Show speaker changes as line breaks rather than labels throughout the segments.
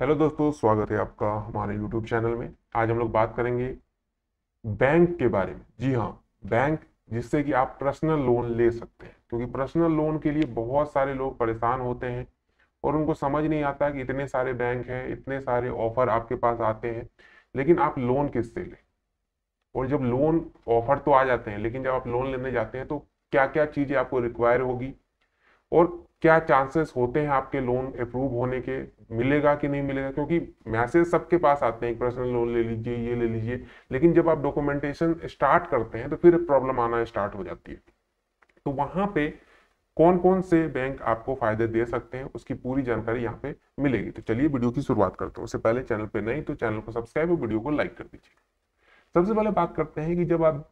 Hello दोस्तों, स्वागत है आपका हमारे यूट्यूब चैनल में। आज हम लोग बात करेंगे बैंक के बारे में। जी हाँ बैंक जिससे कि आप पर्सनल लोन ले सकते हैं, क्योंकि पर्सनल लोन के लिए बहुत सारे लोग परेशान होते हैं और उनको समझ नहीं आता कि इतने सारे बैंक हैं, इतने सारे ऑफ़र आपके पास आते हैं, लेकिन आप लोन किससे लें? और जब लोन ऑफ़र तो आ जाते हैं, लेकिन जब आप लोन लेने जाते हैं तो क्या क्या चीज़ें आपको रिक्वायर होगी? और क्या चांसेस होते हैं आपके लोन अप्रूव होने के? मिलेगा कि नहीं मिलेगा? क्योंकि मैसेज सबके पास आते हैं पर्सनल लोन ले लीजिए, ये ले लीजिए। लेकिन जब आप डॉक्यूमेंटेशन स्टार्ट करते हैं तो फिर प्रॉब्लम आना स्टार्ट हो जाती है। तो वहाँ पे कौन कौन से बैंक आपको फ़ायदे दे सकते हैं, उसकी पूरी जानकारी यहाँ पे मिलेगी। तो चलिए वीडियो की शुरुआत करते हैं। उससे पहले चैनल पे नहीं तो चैनल को सब्सक्राइब और वीडियो को लाइक कर दीजिए। सबसे पहले बात करते हैं कि जब आप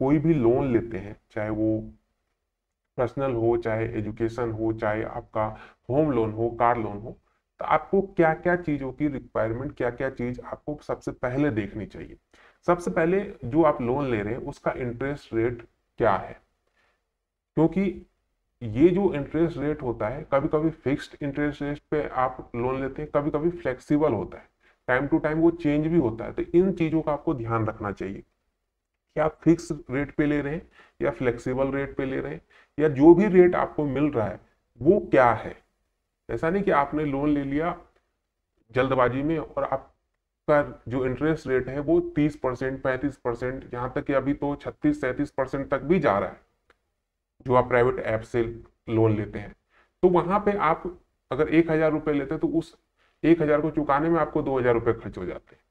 कोई भी लोन लेते हैं, चाहे वो पर्सनल हो, चाहे एजुकेशन हो, चाहे आपका होम लोन हो, कार लोन हो तो आपको क्या क्या चीज़ों की रिक्वायरमेंट क्या क्या चीज़ आपको सबसे पहले देखनी चाहिए? सबसे पहले जो आप लोन ले रहे हैं, उसका इंटरेस्ट रेट क्या है? क्योंकि ये जो इंटरेस्ट रेट होता है कभी कभी फिक्स्ड इंटरेस्ट रेट पे आप लोन लेते हैं कभी कभी फ्लेक्सिबल होता है। टाइम टू टाइम वो चेंज भी होता है तो इन चीज़ों का आपको ध्यान रखना चाहिए। कि आप फिक्स रेट पे ले रहे हैं या फ्लेक्सिबल रेट पे ले रहे हैं या जो भी रेट आपको मिल रहा है, वो क्या है? ऐसा नहीं कि आपने लोन ले लिया जल्दबाजी में और आपका जो इंटरेस्ट रेट है वो 30 परसेंट, पैंतीस परसेंट, यहाँ तक कि अभी तो 36 सैंतीस परसेंट तक भी जा रहा है, जो आप प्राइवेट ऐप से लोन लेते हैं। तो वहाँ पे आप अगर एक हज़ार रुपये लेते हैं तो उस एक हज़ार को चुकाने में आपको दो हज़ार रुपये खर्च हो जाते हैं।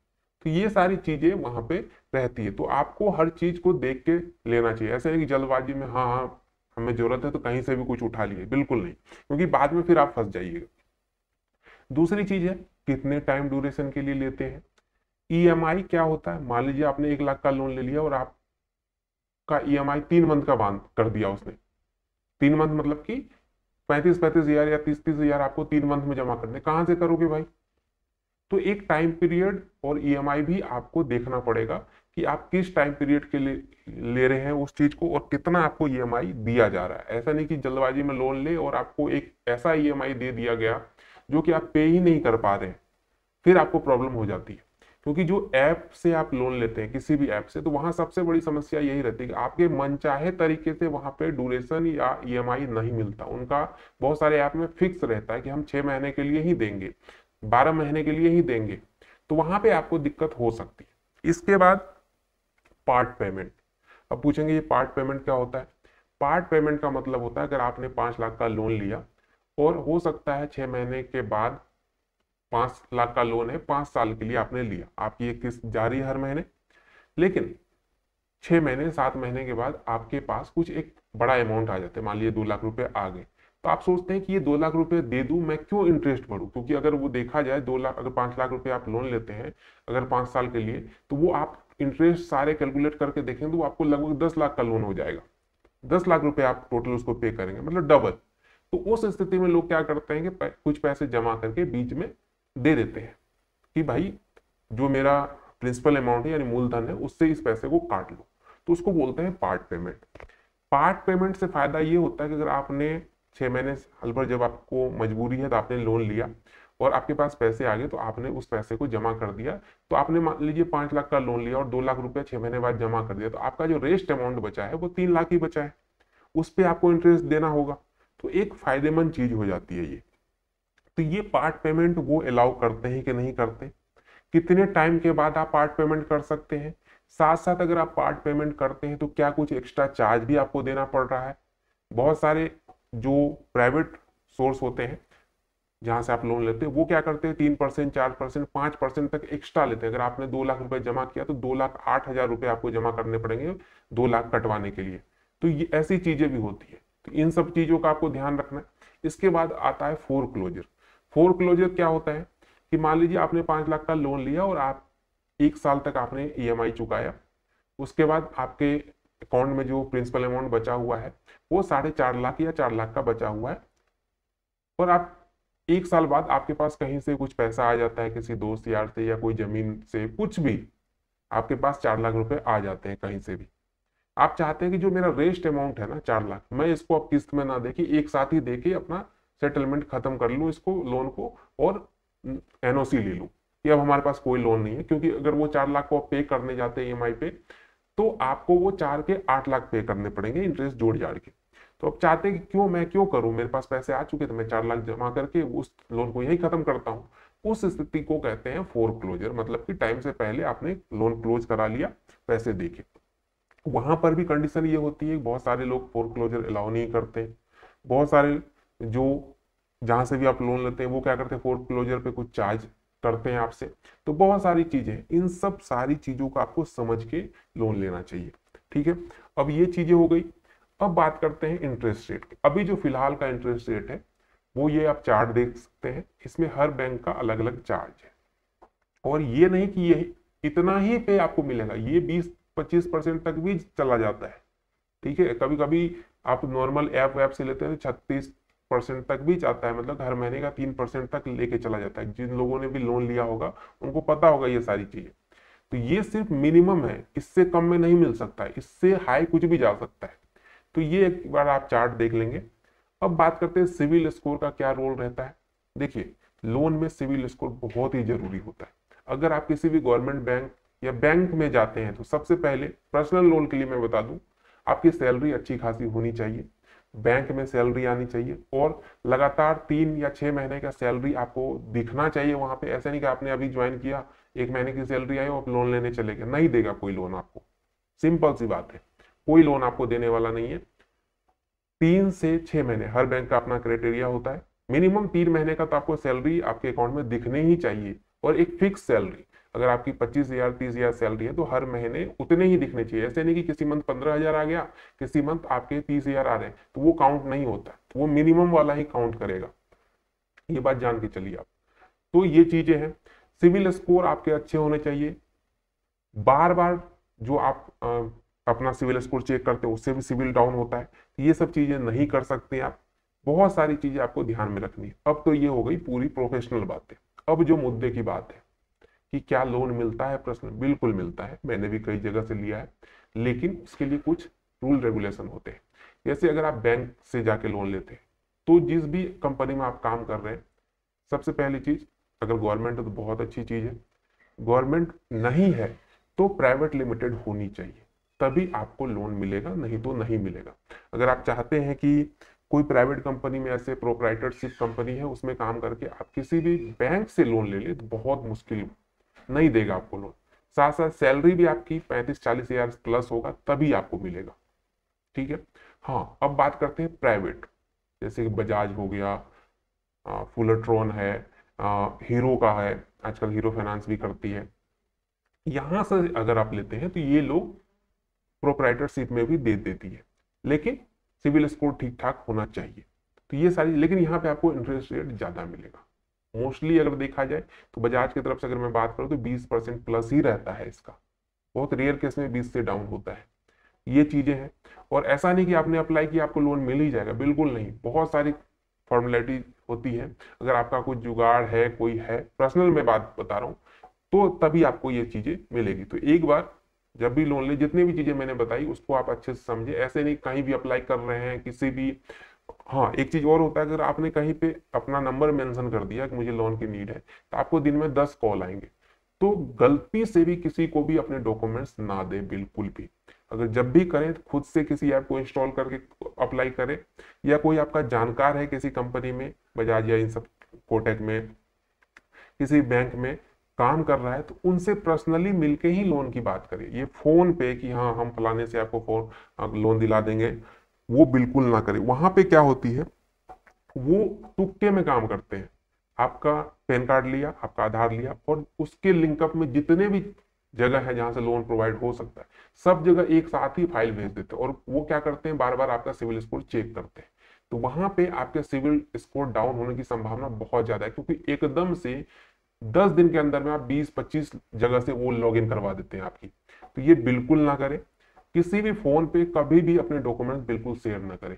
तो ये सारी चीज़ें वहाँ पे रहती है। तो आपको हर चीज़ को देख के लेना चाहिए। ऐसे नहीं कि जल्दबाजी में हाँ हाँ हमें ज़रूरत है तो कहीं से भी कुछ उठा लिए। बिल्कुल नहीं। क्योंकि बाद में फिर आप फंस जाइएगा। दूसरी चीज़ है, कितने टाइम ड्यूरेशन के लिए लेते हैं। ईएमआई क्या होता है? मान लीजिए आपने एक लाख का लोन ले लिया और आपका ई एम तीन मंथ का बाँध कर दिया उसने। तीन मंथ मतलब कि पैंतीस पैंतीस हज़ार या तीस तीस हज़ार आपको तीन मंथ में जमा करने। कहाँ से करोगे भाई? तो एक टाइम पीरियड और ईएमआई भी आपको देखना पड़ेगा कि आप किस टाइम पीरियड के लिए ले रहे हैं उस चीज़ को और कितना आपको ईएमआई दिया जा रहा है। ऐसा नहीं कि जल्दबाजी में लोन ले और आपको एक ऐसा ईएमआई दे दिया गया जो कि आप पे ही नहीं कर पा रहे फिर आपको प्रॉब्लम हो जाती है। क्योंकि जो ऐप से आप लोन लेते हैं, किसी भी ऐप से तो वहाँ सबसे बड़ी समस्या यही रहती है कि आपके मनचाहे तरीके से वहाँ पे ड्यूरेशन या ईएमआई नहीं मिलता। उनका बहुत सारे ऐप में फिक्स रहता है कि हम छह महीने के लिए ही देंगे। बारह महीने के लिए ही देंगे तो वहाँ पे आपको दिक्कत हो सकती है। इसके बाद पार्ट पेमेंट अब पूछेंगे ये पार्ट पेमेंट क्या होता है? पार्ट पेमेंट का मतलब होता है अगर आपने पाँच लाख का लोन लिया और हो सकता है छह महीने के बाद पाँच लाख का लोन है, पाँच साल के लिए आपने लिया। आपकी ये किस्त जारी हर महीने, लेकिन छह महीने, सात महीने के बाद आपके पास कुछ एक बड़ा अमाउंट आ जाता है। मान लीजिए दो लाख रुपए आ गए। तो आप सोचते हैं कि ये दो लाख रुपए दे दूँ, मैं क्यों इंटरेस्ट भरूं क्योंकि अगर वो देखा जाए, दो लाख, अगर पाँच लाख रुपए आप लोन लेते हैं, अगर पाँच साल के लिए तो वो आप इंटरेस्ट सारे कैलकुलेट करके देखें तो आपको लगभग दस लाख का लोन हो जाएगा। दस लाख रुपए आप टोटल उसको पे करेंगे मतलब डबल तो उस स्थिति में लोग क्या करते हैं कि कुछ पैसे जमा करके बीच में दे देते हैं कि भाई, जो मेरा प्रिंसिपल अमाउंट है यानी मूलधन है, उससे इस पैसे को काट लो। तो उसको बोलते हैं पार्ट पेमेंट पार्ट पेमेंट से फ़ायदा ये होता है कि अगर आपने छह महीने साल भर जब आपको मजबूरी है तो आपने लोन लिया और आपके पास पैसे आ गए तो आपने उस पैसे को जमा कर दिया। तो आपने मान लीजिए पाँच लाख का लोन लिया और दो लाख रुपया छह महीने बाद जमा कर दिया तो आपका जो रेस्ट अमाउंट बचा है वो तीन लाख ही बचा है। उस पर आपको इंटरेस्ट देना होगा। तो एक फ़ायदेमंद चीज़ हो जाती है ये। तो ये पार्ट पेमेंट वो अलाउ करते हैं कि नहीं करते? कितने टाइम के बाद आप पार्ट पेमेंट कर सकते हैं? साथ साथ अगर आप पार्ट पेमेंट करते हैं तो क्या कुछ एक्स्ट्रा चार्ज भी आपको देना पड़ रहा है? बहुत सारे जो प्राइवेट सोर्स होते हैं, जहाँ से आप लोन लेते हैं, वो क्या करते हैं? तीन परसेंट, चार परसेंट, पाँच परसेंट तक एक्स्ट्रा लेते हैं। अगर आपने दो लाख रुपए जमा किया तो दो लाख आठ हज़ार रुपए आपको जमा करने पड़ेंगे दो लाख कटवाने के लिए। तो ये ऐसी चीज़ें भी होती है। तो इन सब चीज़ों का आपको ध्यान रखना है। इसके बाद आता है फोर क्लोजर फोर क्लोजर क्या होता है? कि मान लीजिए आपने पाँच लाख का लोन लिया और आप एक साल तक आपने ईएमआई चुकाया, उसके बाद आपके अकाउंट में जो प्रिंसिपल अमाउंट बचा हुआ है, वो साढ़े चार लाख या चार लाख का बचा हुआ है। और आप एक साल बाद आपके पास कहीं से कुछ पैसा आ जाता है, किसी दोस्त यार से या कोई ज़मीन से, कुछ भी, आपके पास चार लाख रुपए आ जाते हैं कहीं से भी। आप चाहते हैं कि जो मेरा रेस्ट अमाउंट है ना, चार लाख, मैं इसको अब किस्त में ना देखी एक साथ ही देके अपना सेटलमेंट खत्म कर लूँ, इसको लोन को और एनओसी ले लूँ। कि अब हमारे पास कोई लोन नहीं है, क्योंकि अगर वो चार लाख को आप पे करने जाते हैं ई पे तो आपको वो चार के आठ लाख पे करने पड़ेंगे इंटरेस्ट जोड़ जाड़ के। तो अब चाहते हैं कि क्यों मैं क्यों करूँ? मेरे पास पैसे आ चुके थे मैं चार लाख जमा करके उस लोन को यही खत्म करता हूँ। उस स्थिति को कहते हैं फोर क्लोजर मतलब कि टाइम से पहले आपने लोन क्लोज करा लिया, पैसे देके। वहाँ पर भी कंडीशन ये होती है, बहुत सारे लोग फोर क्लोजर अलाउ नहीं करते। बहुत सारे जो, जहाँ से भी आप लोन लेते हैं, वो क्या करते हैं? फोर क्लोजर पे कुछ चार्ज करते हैं आपसे। तो बहुत सारी चीज़ें, इन सब सारी चीज़ों को आपको समझ के लोन लेना चाहिए, ठीक है? अब ये चीज़ें हो गई। अब बात करते हैं इंटरेस्ट रेट अभी जो फ़िलहाल का इंटरेस्ट रेट है, वो ये आप चार्ट देख सकते हैं। इसमें हर बैंक का अलग अलग चार्ज है। और ये नहीं कि ये इतना ही पे आपको मिलेगा, ये 20-25 परसेंट तक भी चला जाता है, ठीक है? कभी कभी आप नॉर्मल ऐप वैप से लेते हैं तो छत्तीस परसेंट तक भी जाता है मतलब हर महीने का तीन परसेंट तक लेके चला जाता है। जिन लोगों ने भी लोन लिया होगा, उनको पता होगा ये सारी चीज़ें। तो ये सिर्फ़ मिनिमम है, इससे कम में नहीं मिल सकता है इससे हाई कुछ भी जा सकता है। तो ये एक बार आप चार्ट देख लेंगे। अब बात करते हैं सिविल स्कोर का क्या रोल रहता है। देखिए लोन में सिविल स्कोर बहुत ही ज़रूरी होता है। अगर आप किसी भी गवर्नमेंट बैंक या बैंक में जाते हैं तो सबसे पहले पर्सनल लोन के लिए मैं बता दूँ, आपकी सैलरी अच्छी खासी होनी चाहिए। बैंक में सैलरी आनी चाहिए और लगातार तीन या छह महीने का सैलरी आपको दिखना चाहिए वहाँ पे। ऐसे नहीं कि आपने अभी ज्वाइन किया, एक महीने की सैलरी आई और लोन लेने चले गए। नहीं देगा कोई लोन आपको। सिंपल सी बात है। कोई लोन आपको देने वाला नहीं है। तीन से छह महीने, हर बैंक का अपना क्राइटेरिया होता है। मिनिमम तीन महीने का तो आपको सैलरी आपके अकाउंट में दिखने ही चाहिए और एक फिक्स सैलरी। अगर आपकी पच्चीस हज़ार तीस हज़ार सैलरी है तो हर महीने उतने ही दिखने चाहिए। ऐसे नहीं कि किसी मंथ पंद्रह हज़ार आ गया किसी मंथ आपके तीस हज़ार आ रहे हैं तो वो काउंट नहीं होता। वो मिनिमम वाला ही काउंट करेगा। ये बात जान के चलिए आप। तो ये चीज़ें हैं। सिविल स्कोर आपके अच्छे होने चाहिए। बार बार जो आप आ, अपना सिविल स्कोर चेक करते हो उससे भी सिविल डाउन होता है। ये सब चीज़ें नहीं कर सकते आप। बहुत सारी चीज़ें आपको ध्यान में रखनी है। अब तो ये हो गई पूरी प्रोफेशनल बातें। अब जो मुद्दे की बात है। कि क्या लोन मिलता है? प्रश्न बिल्कुल मिलता है। मैंने भी कई जगह से लिया है। लेकिन उसके लिए कुछ रूल रेगुलेशन होते हैं। जैसे अगर आप बैंक से जाके लोन लेते हैं तो जिस भी कंपनी में आप काम कर रहे हैं, सबसे पहली चीज़, अगर गवर्नमेंट है तो बहुत अच्छी चीज़ है। गवर्नमेंट नहीं है तो प्राइवेट लिमिटेड होनी चाहिए। तभी आपको लोन मिलेगा, नहीं तो नहीं मिलेगा। अगर आप चाहते हैं कि कोई प्राइवेट कंपनी में ऐसे प्रोपराइटरशिप कंपनी है, उसमें काम करके आप किसी भी बैंक से लोन ले ले तो बहुत मुश्किल नहीं देगा आपको लोन साथ साथ सैलरी भी आपकी पैंतीस चालीस हज़ार प्लस होगा तभी आपको मिलेगा। ठीक है? हाँ अब बात करते हैं प्राइवेट जैसे कि बजाज हो गया फुलट्रॉन है आ, हीरो का है आजकल हीरो फाइनेंस भी करती है। यहाँ से अगर आप लेते हैं तो ये लोग प्रोपराइटरशिप में भी दे देती है। लेकिन सिविल स्कोर ठीक ठाक होना चाहिए। तो ये सारी लेकिन यहाँ पे आपको इंटरेस्ट रेट ज़्यादा मिलेगा। मोस्टली अगर देखा जाए तो बजाज की तरफ़ से अगर मैं बात करूँ तो 20 परसेंट प्लस ही रहता है इसका। बहुत रेयर केस में 20 से डाउन होता है। ये चीज़ें हैं। और ऐसा नहीं कि आपने अप्लाई किया, आपको लोन मिल ही जाएगा। बिल्कुल नहीं। बहुत सारी फॉर्मेलिटी होती है। अगर आपका कोई जुगाड़ है, कोई है पर्सनल में बात बता रहा हूँ तो तभी आपको ये चीज़ें मिलेगी। तो एक बार जब भी लोन ले, जितनी भी चीज़ें मैंने बताई, उसको आप अच्छे से समझे। ऐसे नहीं कहीं भी अप्लाई कर रहे हैं, किसी भी हाँ एक चीज़ और होता है, अगर आपने कहीं पे अपना नंबर मेंशन कर दिया कि मुझे लोन की नीड है तो आपको दिन में दस कॉल आएँगे। तो गलती से भी किसी को भी अपने डॉक्यूमेंट्स ना दे, बिल्कुल भी। अगर जब भी करें तो खुद से किसी ऐप को इंस्टॉल करके अप्लाई करें, या कोई आपका जानकार है किसी कंपनी में बजाज या इन सब कोटेक में, किसी बैंक में काम कर रहा है तो उनसे पर्सनली मिलके ही लोन की बात करें। ये फ़ोन पे कि हाँ हम फलाने से आपको फ़ोन लोन दिला देंगे। वो बिल्कुल ना करें। वहाँ पे क्या होती है? वो तुक्के में काम करते हैं। आपका पैन कार्ड लिया, आपका आधार लिया और उसके लिंकअप में जितने भी जगह है जहाँ से लोन प्रोवाइड हो सकता है, सब जगह एक साथ ही फ़ाइल भेज देते हैं और वो क्या करते हैं? बार बार आपका सिविल स्कोर चेक करते हैं। तो वहाँ पे आपके सिविल स्कोर डाउन होने की संभावना बहुत ज़्यादा है क्योंकि एकदम से दस दिन के अंदर में आप बीस पच्चीस जगह से वो लॉग करवा देते हैं आपकी। तो ये बिल्कुल ना करें। किसी भी फ़ोन पे कभी भी अपने डॉक्यूमेंट बिल्कुल शेयर ना करें।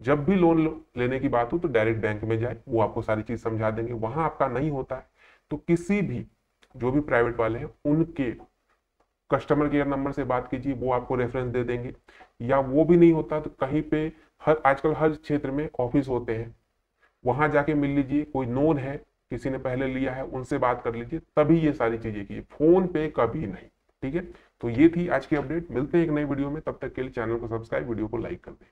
जब भी लोन लेने की बात हो तो डायरेक्ट बैंक में जाए, वो आपको सारी चीज़ समझा देंगे। वहाँ आपका नहीं होता है तो किसी भी, जो भी प्राइवेट वाले हैं, उनके कस्टमर केयर नंबर से बात कीजिए, वो आपको रेफरेंस दे देंगे। या वो भी नहीं होता तो कहीं पे हर, आजकल हर क्षेत्र में ऑफ़िस होते हैं, वहाँ जाके मिल लीजिए, कोई नोन है, किसी ने पहले लिया है, उनसे बात कर लीजिए, तभी ये सारी चीज़ें कीजिए फ़ोन पे कभी नहीं, ठीक है? तो ये थी आज की अपडेट। मिलते हैं एक नई वीडियो में। तब तक के लिए चैनल को सब्सक्राइब, वीडियो को लाइक कर दें।